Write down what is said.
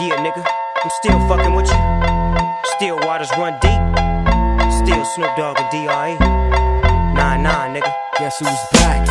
Yeah, nigga, I'm still fucking with you. Still waters run deep. Still Snoop Dogg and D.R.E. Nine, nine, nigga. Guess who's back?